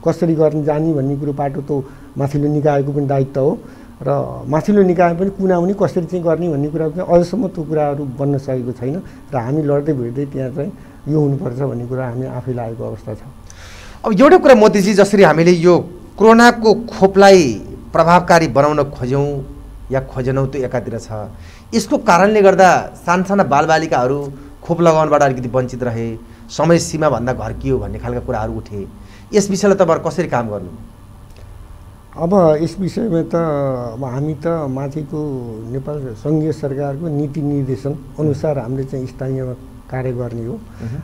कसरी गर्न जाने भन्ने कुरो बाटो त्यो माथिल्लो निकायको पनि दायित्व हो। र माथिल्लो निकाय पनि कुनाउने कसरी चाहिँ गर्ने भन्ने कुरा चाहिँ अझसम्म त्यो कुराहरू बन्न सकेको छैन र हामी लड्दै भिड्दै त्यहाँ चाहिँ यो हुनुपर्छ भन्ने कुरा हामी आफै लागेको अवस्था छ। अब एउटा कुरा मोदीजी जसरी हामीले यो कोरोनाको खोपलाई प्रभावकारी बनाउन खोज्यौँ या खोजेनौँ त्यो एकातिर छ। यसको कारणले गर्दा सानसाना बालबालिकाहरू खोप लगाउनबाट अलिकति वञ्चित रहे समय सीमाभन्दा घर्कियो भन्ने खालका कुराहरू उठे। यस विषयलाई तपाईँहरू कसरी काम गर्नु? अब यस विषयमा त अब हामी त माथिको नेपाल सङ्घीय सरकारको नीति निर्देशन अनुसार हामीले चाहिँ स्थानीयमा कार्य गर्ने हो।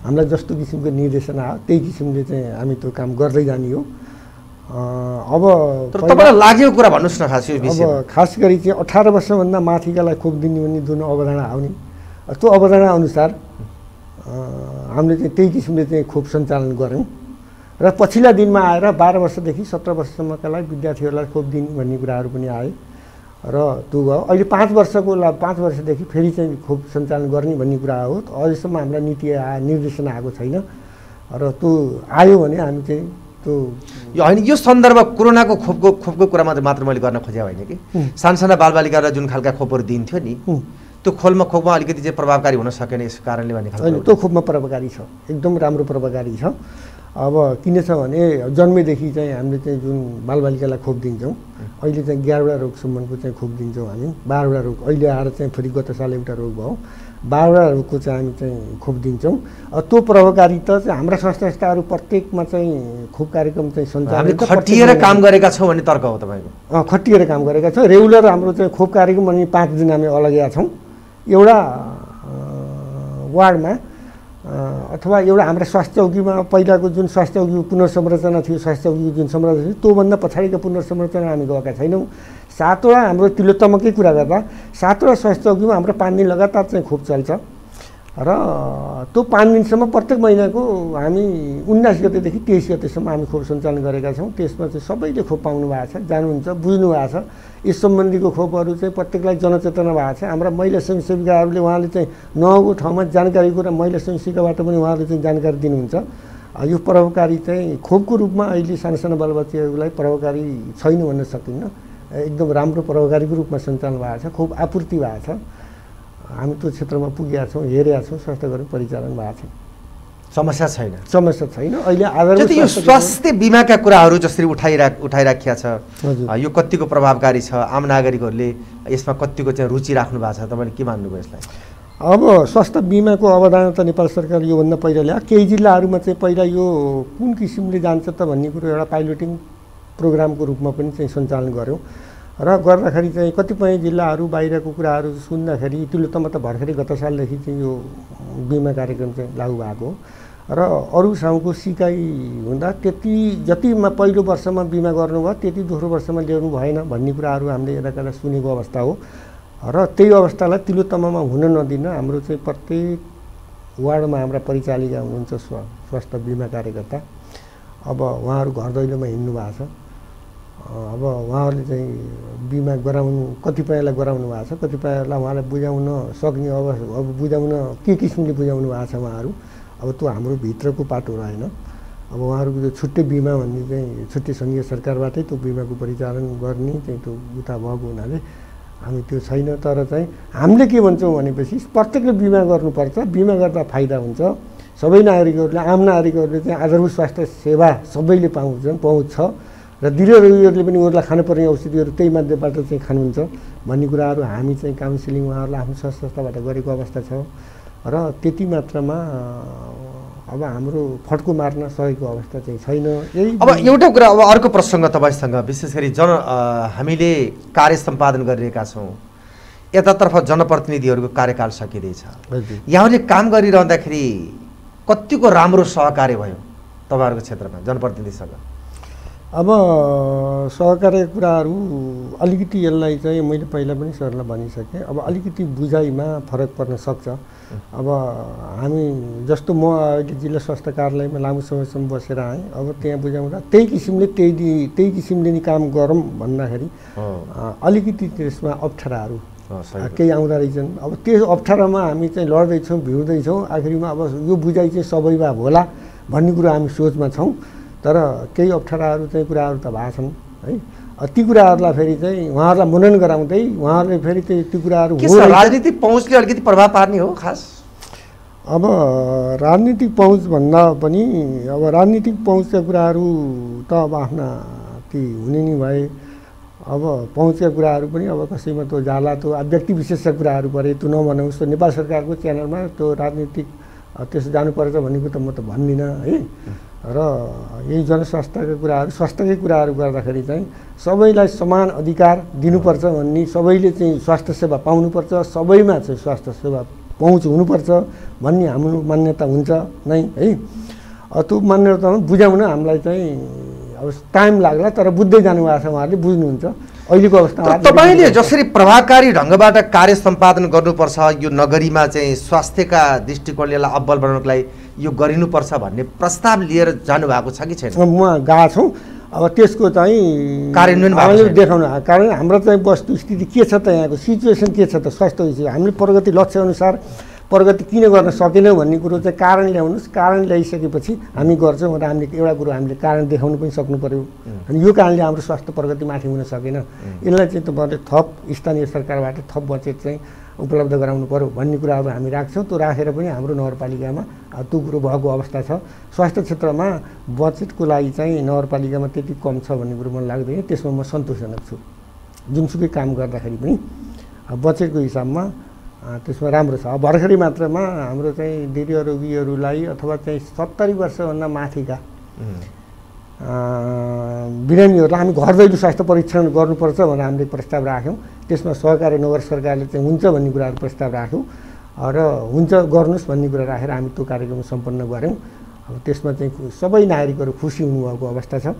हामीलाई जस्तो किसिमको निर्देशन आयो त्यही किसिमले चाहिँ हामी त्यो काम गर्दै जाने हो। अब तर तपाईँलाई लागेको कुरा भन्नुहोस् न खास अब खास गरी चाहिँ अठार वर्षभन्दा माथिकालाई खोप दिने भन्ने जुन अवधारणा आउने। त्यो अवधारणा अनुसार हामीले चाहिँ त्यही किसिमले चाहिँ खोप सञ्चालन गऱ्यौँ। र पछिल्ला दिनमा आएर बाह्र वर्षदेखि सत्र वर्षसम्मका लागि विद्यार्थीहरूलाई खोप दिने भन्ने कुराहरू पनि आए। र त्यो भयो। अहिले पाँच वर्षको ला पाँच वर्षदेखि फेरि चाहिँ खोप सञ्चालन गर्ने भन्ने कुरा हो। अहिलेसम्म हामीलाई नीति आ निर्देशन आएको छैन। र त्यो आयो भने हामी चाहिँ त्यो यो होइन यो सन्दर्भ कोरोनाको खोपको खोपको कुरामा मात्र मैले गर्न खोजेको होइन कि। सानसाना बालबालिकालाई जुन खालका खोपहरू दिन्थ्यो नि। त्यो खोलमा खोपमा अलिकति चाहिँ प्रभावकारी हुन सकेन यस कारणले भन्ने खालको त्यो खोपमा प्रभावकारी छ एकदम राम्रो प्रभावकारी छ अब किन छ भने जन्मेदेखि चाहिँ हामीले चाहिँ जुन बालबालिकालाई खोप दिन्छौँ अहिले चाहिँ एघारवटा रोगसम्मको चाहिँ खोप दिन्छौँ हामी। बाह्रवटा रोग। अहिले आएर चाहिँ फेरि गत साल एउटा रोग भयो। बाह्रवटा रोगको चाहिँ हामी चाहिँ खोप दिन्छौँ। त्यो प्रभावकारिता चाहिँ हाम्रा संस्था संस्थाहरू प्रत्येकमा चाहिँ खोप कार्यक्रम चाहिँ सञ्चालन खटिएर काम गरेका छौँ भन्ने तर्क हो तपाईँको। खटिएर काम गरेका छौँ। रेगुलर हाम्रो चाहिँ खोप कार्यक्रम अनि पाँच दिन हामी अलगेका छौँ। एउटा वार्डमा अथवा एउटा हाम्रा स्वास्थ्य चौकीमा पहिलाको जुन स्वास्थ्य चौकीको पुनर्संरचना थियो स्वास्थ्य चौकीको जुन संरचना थियो त्योभन्दा पछाडिको पुनर्संरचना हामी गएका छैनौँ। सातवटा हाम्रो तिलोत्तमकै कुरा गर्दा सातवटा स्वास्थ्य चौकीमा हाम्रो पाँच दिन लगातार चाहिँ खोप चल्छ। र त्यो पाँच दिनसम्म प्रत्येक महिनाको हामी उन्नाइस गतेदेखि तेइस गतेसम्म हामी खोप सञ्चालन गरेका छौँ। त्यसमा चाहिँ सबैले खोप पाउनु भएको छ जानुहुन्छ बुझ्नु भएको छ। यस सम्बन्धीको खोपहरू चाहिँ प्रत्येकलाई जनचेतना भएको छ। हाम्रा महिला स्वयंसेविकाहरूले उहाँले चाहिँ नगएको ठाउँमा जानकारी कुरा महिला स्वयंसेविकाबाट पनि उहाँले चाहिँ जानकारी दिनुहुन्छ। यो प्रभावकारी चाहिँ खोपको रूपमा अहिले साना बालबच्चाहरूलाई प्रभावकारी छैन भन्न सकिन्न। एकदम राम्रो प्रभावकारीको रूपमा सञ्चालन भएको छ खोप आपूर्ति भएको छ। हामी त्यो क्षेत्रमा पुगेका छौँ हेरेका छौँ स्वास्थ्यकर्मी परिचालन भएको छ। समस्या छैन। समस्या छैन। अहिले जति यो स्वास्थ्य स्वास्थ्य बिमाका कुराहरू जसरी उठाइरा उठाइराखिया छ यो कतिको प्रभावकारी छ आम नागरिकहरूले यसमा कतिको चाहिँ रुचि राख्नु भएको छ तपाईँले के मान्नुभयो यसलाई? अब स्वास्थ्य बिमाको अवधारणा त नेपाल सरकार योभन्दा पहिला ल्यायो केही जिल्लाहरूमा चाहिँ पहिला यो कुन किसिमले जान्छ त भन्ने कुरो एउटा पाइलोटिङ प्रोग्रामको रूपमा पनि चाहिँ सञ्चालन गऱ्यौँ। र गर्दाखेरि चाहिँ कतिपय जिल्लाहरू बाहिरको कुराहरू सुन्दाखेरि तिलोत्तमा त भर्खरै गत सालदेखि चाहिँ यो बिमा कार्यक्रम चाहिँ लागू भएको र अरू ठाउँको सिकाइ हुँदा त्यति जतिमा पहिलो वर्षमा बिमा गर्नुभयो त्यति दोस्रो वर्षमा ल्याउनु भएन भन्ने कुराहरू हामीले यता सुनेको अवस्था हो। र त्यही अवस्थालाई तिलोत्तमामा हुन नदिन हाम्रो चाहिँ प्रत्येक वार्डमा हाम्रा परिचालिका हुनुहुन्छ स्वा स्वास्थ्य बिमा कार्यकर्ता। अब उहाँहरू घर दैलोमा हिँड्नु भएको छ। अब उहाँहरूले चाहिँ बिमा गराउनु कतिपयलाई गराउनु भएको छ कतिपयलाई उहाँलाई बुझाउन सक्ने अब अब बुझाउन के किसिमले बुझाउनु भएको छ उहाँहरू अब त्यो हाम्रो भित्रको पाटो रहेन। अब उहाँहरूको त्यो छुट्टै बिमा भन्ने चाहिँ छुट्टै सङ्घीय सरकारबाटै त्यो बिमाको परिचालन गर्ने चाहिँ त्यो उता भएको हुनाले हामी त्यो छैन तर चाहिँ हामीले के भन्छौँ भनेपछि प्रत्येकले बिमा गर्नुपर्छ बिमा गर्दा फाइदा हुन्छ। सबै नागरिकहरूले आम नागरिकहरूले चाहिँ आधारभूत स्वास्थ्य सेवा सबैले पाउँछन् पहुँच छ र दृढ रोगीहरूले पनि उनीहरूलाई खानुपर्ने औषधिहरू त्यही माध्यमबाट चाहिँ खानुहुन्छ भन्ने कुराहरू हामी चाहिँ काउन्सिलिङ उहाँहरूलाई आफ्नो स्वास्थ्य संस्थाबाट गरेको अवस्था छ र त्यति मात्रामा अब हाम्रो फड्को मार्न सकेको अवस्था चाहिँ छैन। यही अब एउटा कुरा अब अर्को प्रसङ्ग तपाईँसँग विशेष गरी जन हामीले कार्य सम्पादन गरिरहेका छौँ। यतातर्फ जनप्रतिनिधिहरूको कार्यकाल सकिँदैछ। यहाँहरूले काम गरिरहँदाखेरि कतिको राम्रो सहकार्य भयो तपाईँहरूको क्षेत्रमा जनप्रतिनिधिसँग? अब सहकार्य कुराहरू अलिकति यसलाई चाहिँ मैले पहिला पनि सरलाई भनिसकेँ। अब अलिकति बुझाइमा फरक पर्न सक्छ। अब हामी जस्तो म अहिले जिल्ला स्वास्थ्य कार्यालयमा लामो समयसम्म बसेर आएँ अब त्यहाँ बुझाउँदा त्यही किसिमले त्यही त्यही किसिमले नि काम गरौँ भन्दाखेरि अलिकति त्यसमा अप्ठ्याराहरू। केही आउँदो रहेछन्। अब त्यो अप्ठ्यारोमा हामी चाहिँ लड्दैछौँ भिड्दैछौँ आखिरीमा अब यो बुझाइ चाहिँ सबैमा होला भन्ने कुरो हामी सोचमा छौँ। तर केही अप्ठ्याराहरू चाहिँ कुराहरू त भएको छन् है। ती कुराहरूलाई फेरि चाहिँ उहाँहरूलाई मनन गराउँदै उहाँहरूले फेरि त्यो ती कुराहरू। राजनीतिक पहुँचले अलिकति प्रभाव पार्ने हो खास? अब राजनीतिक पहुँच भन्दा पनि अब राजनीतिक पहुँचका कुराहरू त अब आफ्ना ती हुने नि भए। अब पहुँचका कुराहरू पनि अब कसैमा त्यो जाला त्यो व्यक्ति विशेषका कुराहरू परे त्यो नभनौँ त्यो नेपाल सरकारको च्यानलमा त्यो राजनीतिक त्यसो जानुपर्छ भन्ने कुरो त म त भन्दिनँ है। र यही जनस्वास्थ्यका कुराहरू स्वास्थ्यकै कुराहरू गर्दाखेरि चाहिँ सबैलाई समान अधिकार दिनुपर्छ भन्ने सबैले चाहिँ स्वास्थ्य सेवा पाउनुपर्छ सबैमा चाहिँ स्वास्थ्य सेवा पहुँच हुनुपर्छ भन्ने हाम्रो मान्यता हुन्छ नै है त्यो मान्यतामा बुझाउन हामीलाई चाहिँ अब टाइम लाग्ला तर बुझ्दै जानुभएको छ उहाँहरूले बुझ्नुहुन्छ अहिलेको अवस्थामा अलिकति तपाईँले। जसरी प्रभावकारी ढङ्गबाट कार्य सम्पादन गर्नुपर्छ यो नगरीमा चाहिँ स्वास्थ्यका दृष्टिकोणले यसलाई अब्बल बनाउनको लागि यो गरिनुपर्छ भन्ने प्रस्ताव लिएर जानुभएको छ कि छैन? म गएको छौँ। अब त्यसको चाहिँ कार्यान्वयन हामीले। देखाउनु कारण हाम्रो चाहिँ वस्तुस्थिति के छ त यहाँको? सिचुएसन के छ त? स्वास्थ्य हामीले प्रगति लक्ष्यअनुसार प्रगति किन गर्न सकेनौँ भन्ने कुरो चाहिँ कारण ल्याउनुहोस्। कारण ल्याइसकेपछि हामी गर्छौँ र हामीले एउटा कुरो हामीले कारण देखाउनु पनि सक्नु पऱ्यो अनि यो कारणले हाम्रो स्वास्थ्य प्रगति माथि हुन सकेन। यसलाई चाहिँ तपाईँले थप स्थानीय सरकारबाट थप बजेट चाहिँ उपलब्ध गराउनु पऱ्यो भन्ने कुराहरू हामी राख्छौँ। त्यो राखेर पनि हाम्रो नगरपालिकामा त्यो कुरो भएको अवस्था छ। स्वास्थ्य क्षेत्रमा बजेटको लागि चाहिँ नगरपालिकामा त्यति कम छ भन्ने कुरो मलाई लाग्दैन। त्यसमा म सन्तोषजनक छु। जुनसुकै काम गर्दाखेरि पनि बजेटको हिसाबमा त्यसमा राम्रो छ। अब भर्खरै मात्रामा हाम्रो चाहिँ दीर्घ रोगीहरूलाई अथवा चाहिँ सत्तरी वर्षभन्दा माथिका बिरामीहरूलाई हामी घर दैलो स्वास्थ्य परीक्षण गर्नुपर्छ भनेर हामीले प्रस्ताव राख्यौँ। त्यसमा सहकारी नगर सरकारले चाहिँ हुन्छ भन्ने कुराहरू प्रस्ताव राख्यौँ। र हुन्छ गर्नुहोस् भन्ने कुरा राखेर हामी त्यो कार्यक्रम सम्पन्न गऱ्यौँ। अब त्यसमा चाहिँ सबै नागरिकहरू खुसी हुनुभएको अवस्था छ।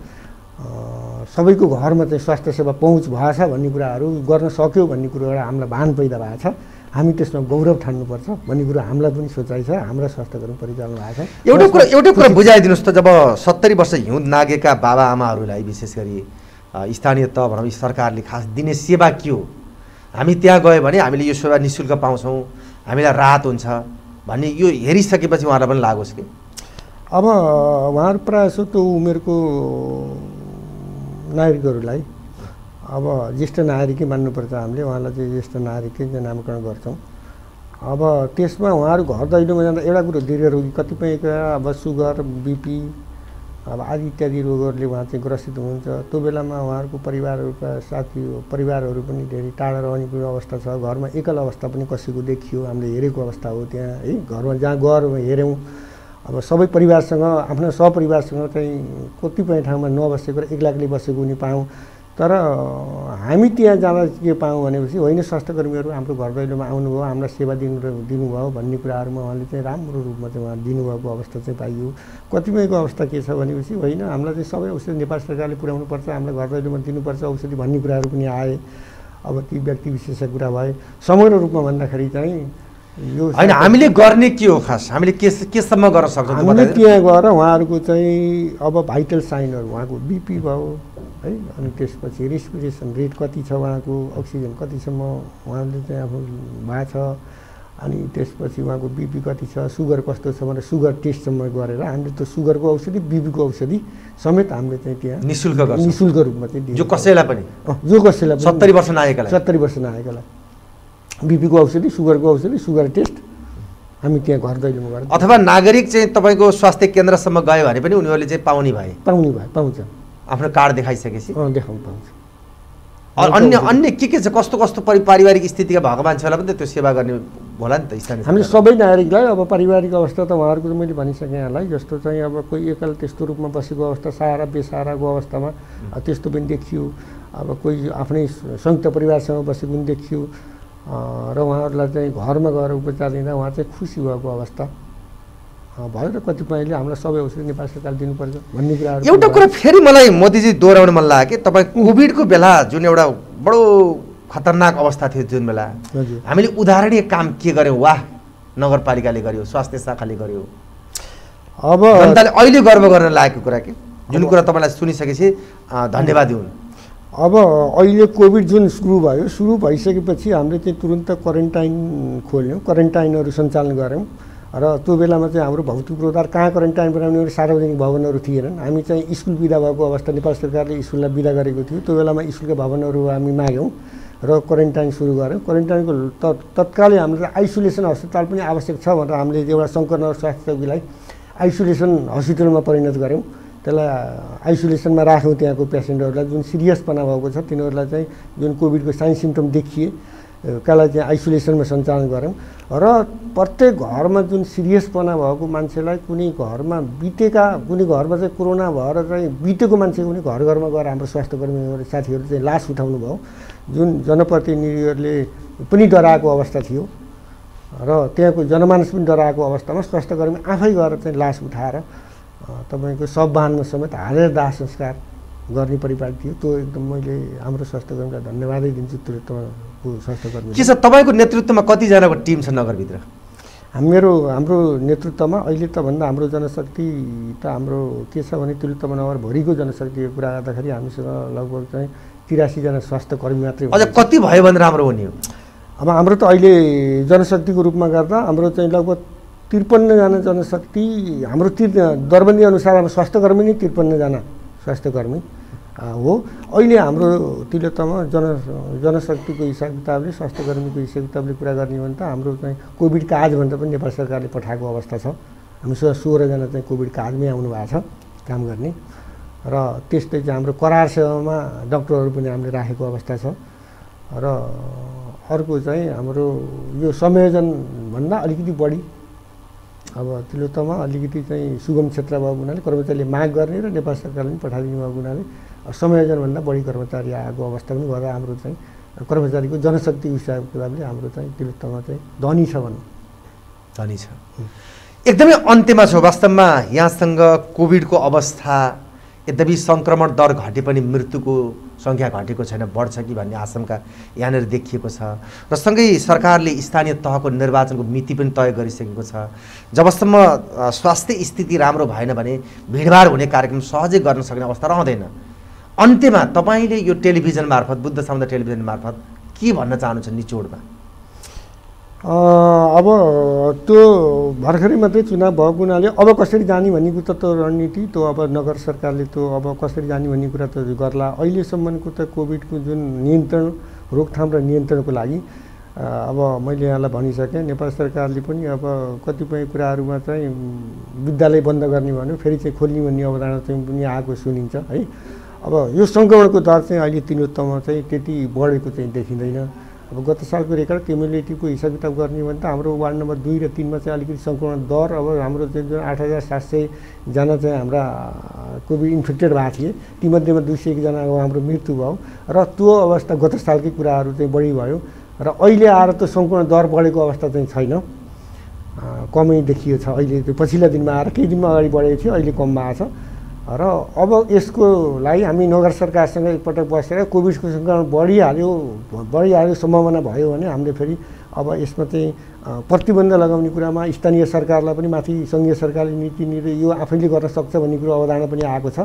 सबैको घरमा चाहिँ स्वास्थ्य सेवा पहुँच भएछ भन्ने कुराहरू गर्न सक्यो भन्ने कुरो एउटा हामीलाई भान पैदा भएको छ। हामी त्यसमा गौरव ठान्नुपर्छ भन्ने कुरो हामीलाई पनि सोचाइ छ हाम्रा स्वास्थ्यकर्मी परिचालन भएको छ। एउटा कुरा एउटा कुरा बुझाइदिनुहोस् त जब सत्तरी वर्ष हिउँद नागेका बाबाआमाहरूलाई विशेष गरी स्थानीय त भनौँ सरकारले खास दिने सेवा के हो? हामी त्यहाँ गयो भने हामीले यो सेवा नि शुल्क पाउँछौँ हामीलाई राहत हुन्छ भन्ने यो हेरिसकेपछि उहाँलाई पनि लागोस् कि? अब उहाँहरू प्रायः जसो त्यो उमेरको नागरिकहरूलाई अब ज्येष्ठ नागरिकै मान्नुपर्छ हामीले उहाँलाई चाहिँ ज्येष्ठ नागरिकै नामाकरण गर्छौँ। अब त्यसमा उहाँहरू घर दैलोमा जाँदा एउटा कुरो दीर्घ रोगी कतिपयका अब सुगर बिपी अब आदि इत्यादि रोगहरूले उहाँ चाहिँ ग्रसित हुनुहुन्छ। त्यो बेलामा उहाँहरूको परिवारहरूका साथी परिवारहरू पनि धेरै टाढा रहने कुरो अवस्था छ। घरमा एकल अवस्था पनि कसैको देखियो। हामीले हेरेको अवस्था हो त्यहाँ है। घरमा जहाँ गएर हेऱ्यौँ। अब सबै परिवारसँग आफ्नो सपरिवारसँग चाहिँ कतिपय ठाउँमा नबसेको र एक्लाक्लै बसेको उनी पायौँ। तर हामी त्यहाँ जाँदा के पायौँ भनेपछि होइन स्वास्थ्यकर्मीहरू हाम्रो घर दैलोमा आउनुभयो हामीलाई सेवा दिनु दिनुभयो भन्ने कुराहरूमा उहाँले चाहिँ राम्रो रूपमा चाहिँ उहाँ दिनुभएको अवस्था चाहिँ पाइयो कतिपयको अवस्था के छ भनेपछि होइन हामीलाई चाहिँ सबै औषधि नेपाल सरकारले पुर्याउनु पर्छ हामीलाई घर दैलोमा दिनुपर्छ औषधि भन्ने कुराहरू पनि आए अब ती व्यक्ति विशेषका कुरा भए समग्र रूपमा भन्दाखेरि चाहिँ यो होइन हामीले गर्ने के हो खास हामीले के केसम्म गर्न सक्छौँ हामीले। त्यहाँ गएर उहाँहरूको चाहिँ अब भाइटल साइनहरू उहाँको बिपी भयो है? अनि त्यसपछि रेस्पिरेसन रेट कति छ उहाँको? अक्सिजन कतिसम्म उहाँले चाहिँ आफ्नो भएको छ। अनि त्यसपछि उहाँको बिपी कति छ? सुगर कस्तो छ भनेर सुगर टेस्टसम्म गरेर हामीले त्यो सुगरको औषधि बिपीको औषधि समेत हामीले चाहिँ त्यहाँ नि शुल्क गर्छौँ। नि शुल्क रूपमा चाहिँ जो। कसैलाई पनि। जो कसैलाई सत्तरी वर्ष नागेकालाई सत्तरी वर्ष नआएकोलाई। बिपीको औषधि सुगरको औषधि सुगर टेस्ट हामी त्यहाँ घर दैलोमा गरेर अथवा नागरिक चाहिँ तपाईँको स्वास्थ्य केन्द्रसम्म गयो भने पनि उनीहरूले चाहिँ पाउने भए। पाउने भयो पाउँछ। आफ्नो कार्ड देखाइसकेपछि। देखाउनु पाउँछ अन्य अन्य के के छ कस्तो कस्तो परि पारिवारिक स्थितिका भएको मान्छेहरूलाई पनि त त्यो सेवा गर्ने होला नि त स्थानीय हामीले। सबै नागरिकलाई अब पारिवारिक अवस्था त उहाँहरूको त मैले भनिसकेँ यहाँलाई जस्तो चाहिँ अब कोही एकल त्यस्तो रूपमा बसेको अवस्था सहारा बेसहाराको अवस्थामा त्यस्तो पनि देखियो। अब कोही आफ्नै संयुक्त परिवारसँग बसेको पनि देखियो। र उहाँहरूलाई चाहिँ घरमा गएर उपचार लिँदा उहाँ चाहिँ खुसी भएको अवस्था। भयो र कतिपयले हामीलाई सबै औषधि नेपाल सरकार दिनुपर्छ भन्ने कुराहरू एउटा कुरा फेरि मलाई मोदीजी दोहोऱ्याउन मन लाग्यो कि तपाईँ कोभिडको बेला जुन एउटा बडो खतरनाक अवस्था थियो जुन बेला हामीले उदाहरणीय काम के गर्यौँ वाह! नगरपालिकाले गर्यो स्वास्थ्य शाखाले गर्यो। अब जनताले अहिले गर्व गर्न लागेको कुरा के? जुन कुरा तपाईँलाई सुनिसकेपछि धन्यवाद दिउन्। अब अहिले कोभिड जुन सुरु भयो सुरु भइसकेपछि हामीले चाहिँ तुरन्त क्वारेन्टाइन खोल्यौँ क्वारेन्टाइनहरू सञ्चालन गऱ्यौँ। र त्यो बेलामा चाहिँ हाम्रो भौतिक पूर्वाधार कहाँ क्वारेन्टाइन बनाउने सार्वजनिक भवनहरू थिएनन्। हामी चाहिँ स्कुल बिदा भएको अवस्था नेपाल सरकारले स्कुललाई बिदा गरेको थियो। त्यो बेलामा स्कुलका भवनहरू हामी माग्यौँ र क्वारेन्टाइन सुरु गऱ्यौँ क्वारेन्टाइनको त तत्कालै हामीले आइसोलेसन अस्पताल पनि आवश्यक छ भनेर हामीले एउटा शङ्करनगर स्वास्थ्य चौकीलाई आइसोलेसन हस्पिटलमा परिणत गऱ्यौँ त्यसलाई आइसोलेसनमा राख्यौँ त्यहाँको पेसेन्टहरूलाई। जुन सिरियसपना भएको छ तिनीहरूलाई चाहिँ जुन कोभिडको साइन सिम्टम देखिए कालाई चाहिँ आइसोलेसनमा सञ्चालन गऱ्यौँ र प्रत्येक घरमा जुन सिरियसपना भएको मान्छेलाई कुनै घरमा बितेका कुनै घरमा चाहिँ कोरोना भएर चाहिँ बितेको मान्छे कुनै घर घरमा गएर हाम्रो स्वास्थ्य कर्मी साथीहरू चाहिँ लास उठाउनु भयो। जुन जनप्रतिनिधिहरूले पनि डराएको अवस्था थियो र त्यहाँको जनमानस पनि डराएको अवस्थामा स्वास्थ्य कर्मी आफै गएर चाहिँ लास उठाएर तपाईँको सब वाहनमा समेत हालेर दाह संस्कार गर्ने परिपाटी थियो। त्यो एकदम मैले हाम्रो स्वास्थ्य कर्मीलाई धन्यवादै दिन्छु। तुरन्तको के छ तपाईँको नेतृत्वमा कतिजनाको टिम छ नगरभित्र? मेरो हाम्रो नेतृत्वमा अहिले त भन्दा हाम्रो जनशक्ति त हाम्रो के छ भने तिलोत्तमा नगरभरिको जनशक्तिको कुरा गर्दाखेरि हामीसँग लगभग चाहिँ तिरासीजना स्वास्थ्य कर्मी मात्रै अझ कति भयो भने राम्रो हुने हो? अब हाम्रो त अहिले जनशक्तिको रूपमा गर्दा हाम्रो चाहिँ लगभग त्रिपन्नजना जनशक्ति हाम्रो तिर दरबन्दी अनुसार अब स्वास्थ्यकर्मी नै त्रिपन्नजना स्वास्थ्यकर्मी हो। अहिले हाम्रो तिलोत्तमा जन जनशक्तिको हिसाब किताबले स्वास्थ्यकर्मीको हिसाब किताबले कुरा गर्ने हो भने त हाम्रो चाहिँ कोभिड काजभन्दा पनि नेपाल सरकारले पठाएको अवस्था छ। हामीसँग सोह्रजना चाहिँ कोभिड काजमै आउनु भएको छ काम गर्ने। र त्यस्तै चाहिँ हाम्रो करार सेवामा डक्टरहरू पनि हामीले राखेको अवस्था छ। र अर्को चाहिँ हाम्रो यो संयोजनभन्दा अलिकति बढी। अब तिलोत्तमा अलिकति चाहिँ सुगम क्षेत्र भएको हुनाले कर्मचारीले माग गर्ने र नेपाल सरकारले पनि पठाइदिनु भएको हुनाले संयोजनभन्दा बढी कर्मचारी आएको अवस्था पनि गर्दा हाम्रो चाहिँ कर्मचारीको जनशक्ति हिसाब किताबले हाम्रो चाहिँ तिलोत्तमा चाहिँ धनी छ भनौँ धनी छ। एकदमै अन्त्यमा छ। वास्तवमा यहाँसँग कोभिडको अवस्था यद्यपि सङ्क्रमण दर घटे पनि मृत्युको सङ्ख्या घटेको छैन बढ्छ कि भन्ने आशंका यहाँनिर देखिएको छ। र सँगै सरकारले स्थानीय तहको निर्वाचनको मिति पनि तय गरिसकेको छ। जबसम्म स्वास्थ्य स्थिति राम्रो भएन भने भिडभाड हुने कार्यक्रम सहजै गर्न सक्ने अवस्था रहँदैन। अन्त्यमा तपाईँले यो टेलिभिजन मार्फत बुद्ध समुदाय टेलिभिजन मार्फत के भन्न चाहनुहुन्छ निचोडमा? अब त्यो भर्खरै मात्रै चुनाव भएको हुनाले अब कसरी जाने भन्ने कुरा त रणनीति त्यो अब नगर सरकारले त्यो अब कसरी जाने भन्ने कुरा त गर्ला। अहिलेसम्मको त कोभिडको जुन नियन्त्रण रोकथाम र नियन्त्रणको लागि अब मैले यहाँलाई भनिसकेँ नेपाल सरकारले पनि अब कतिपय कुराहरूमा चाहिँ विद्यालय बन्द गर्ने भन्यो फेरि चाहिँ खोल्ने भन्ने अवधारणा चाहिँ पनि आएको सुनिन्छ है। अब यो सङ्क्रमणको दर चाहिँ अहिले तिनीहरूमा चाहिँ त्यति बढेको चाहिँ देखिँदैन। अब गत सालको रेकर्ड क्युमुलेटिभको हिसाब किताब गर्ने भने त हाम्रो वार्ड नम्बर दुई र तिनमा चाहिँ अलिकति सङ्क्रमण दर अब हाम्रो चाहिँ जुन आठ हजार सात सयजना चाहिँ हाम्रा कोभिड इन्फेक्टेड भएको थिए तीमध्येमा दुई सय एकजनाको हाम्रो मृत्यु भयो र त्यो अवस्था गत सालकै कुराहरू चाहिँ बढी भयो र अहिले आएर त सङ्क्रमण दर बढेको अवस्था चाहिँ छैन। कमै देखियो छ। अहिले त्यो पछिल्लो दिनमा आएर केही दिनमा अगाडि बढेको थियो अहिले कम भएको छ। र अब यसको लागि हामी नगर सरकारसँग एकपटक बसेर कोभिडको सङ्क्रमण बढिहाल्यो बढिहाल्यो सम्भावना भयो भने हामीले फेरि अब यसमा चाहिँ प्रतिबन्ध लगाउने कुरामा स्थानीय सरकारलाई पनि माथि सङ्घीय सरकारले नीति निर्णय यो आफैले गर्न सक्छ भन्ने कुरो अवधारणा पनि आएको छ।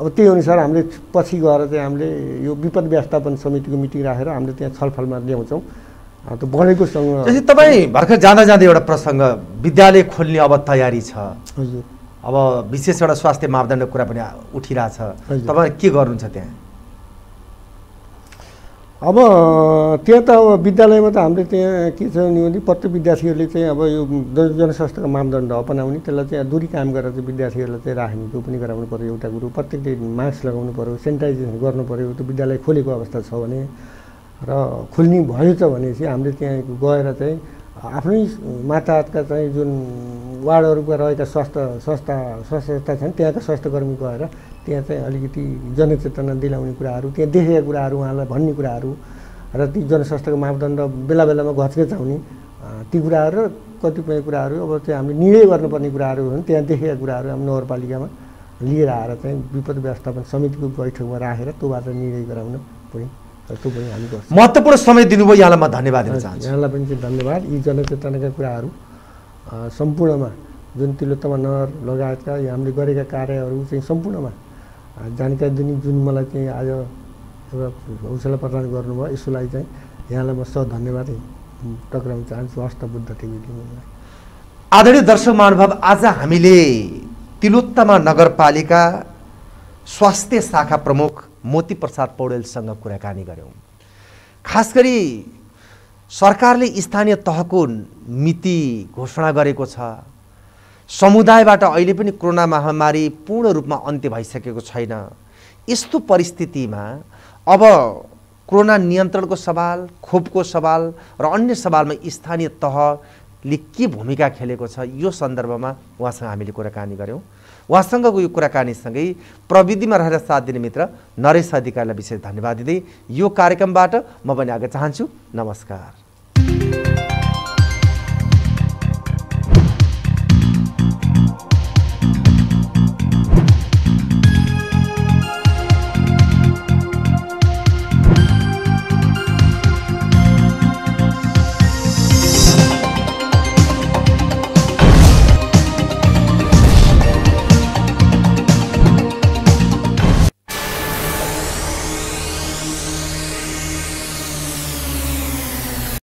अब त्यही अनुसार हामीले पछि गएर चाहिँ हामीले यो विपद व्यवस्थापन समितिको मिटिङ राखेर हामीले त्यहाँ छलफलमा ल्याउँछौँ। त्यो बढेको सँग तपाईँ भर्खर जाँदा जाँदै एउटा प्रसङ्ग विद्यालय खोल्ने अब तयारी छ। हजुर। अब विशेष एउटा स्वास्थ्य मापदण्डको कुरा पनि उठिरहेछ। तपाईँ के गर्नुहुन्छ त्यहाँ? अब त्यहाँ त अब विद्यालयमा त हामीले त्यहाँ के छ भने प्रत्येक विद्यार्थीहरूले चाहिँ अब यो जनस्वास्थ्यको मापदण्ड अपनाउने त्यसलाई चाहिँ दूरी काम गरेर चाहिँ विद्यार्थीहरूलाई चाहिँ राख्ने त्यो पनि गराउनु पऱ्यो एउटा कुरो प्रत्येकले मास्क लगाउनु पऱ्यो सेनिटाइजेसन गर्नु पऱ्यो त्यो विद्यालय खोलेको अवस्था छ भने र खोल्ने भयो त भने चाहिँ हामीले त्यहाँ गएर चाहिँ आफ्नै माताहतका चाहिँ जुन वार्डहरूमा रहेका स्वास्थ्य संस्था स्वास्थ्य संस्था छन् त्यहाँका स्वास्थ्यकर्मी गएर त्यहाँ चाहिँ अलिकति जनचेतना दिलाउने कुराहरू त्यहाँ देखेका कुराहरू उहाँलाई भन्ने कुराहरू र ती जनस्वास्थ्यको मापदण्ड बेला बेलामा घचघचाउने ती कुराहरू र कतिपय कुराहरू अब चाहिँ हामीले निर्णय गर्नुपर्ने कुराहरू हुन् त्यहाँ देखेका कुराहरू हामी नगरपालिकामा लिएर आएर चाहिँ विपद व्यवस्थापन समितिको बैठकमा राखेर त्योबाट निर्णय गराउन पनि त्यो पनि हामी गर्छौँ। महत्त्वपूर्ण समय दिनुभयो यहाँलाई म धन्यवाद दिन चाहन्छु। यहाँलाई पनि चाहिँ धन्यवाद। यी जनचेतनाका कुराहरू सम्पूर्णमा जुन तिलोत्तमा नगर लगायतका हामीले गरेका कार्यहरू चाहिँ सम्पूर्णमा जानकारी दिने जुन मलाई चाहिँ आज एउटा हौसला प्रदान गर्नुभयो यसको लागि चाहिँ यहाँलाई म स धन्यवादै टक्राउन चाहन्छु हस्त बुद्ध टिभीले आदरणीय दर्शक महानुभाव आज हामीले तिलोत्तमा नगरपालिका स्वास्थ्य शाखा प्रमुख मोती प्रसाद पौडेलसँग कुराकानी गऱ्यौँ। खास गरी सरकारले स्थानीय तहको मिति घोषणा गरेको छ। समुदायबाट अहिले पनि कोरोना महामारी पूर्ण रूपमा अन्त्य भइसकेको छैन। यस्तो परिस्थितिमा अब कोरोना नियन्त्रणको सवाल खोपको सवाल र अन्य सवालमा स्थानीय तहले के भूमिका खेलेको छ यो सन्दर्भमा उहाँसँग हामीले कुराकानी गऱ्यौँ। उहाँसँगको यो कुराकानीसँगै प्रविधिमा रहेर साथ दिने मित्र नरेश अधिकारीलाई विशेष धन्यवाद दिँदै यो कार्यक्रमबाट म पनि आगे चाहन्छु नमस्कार।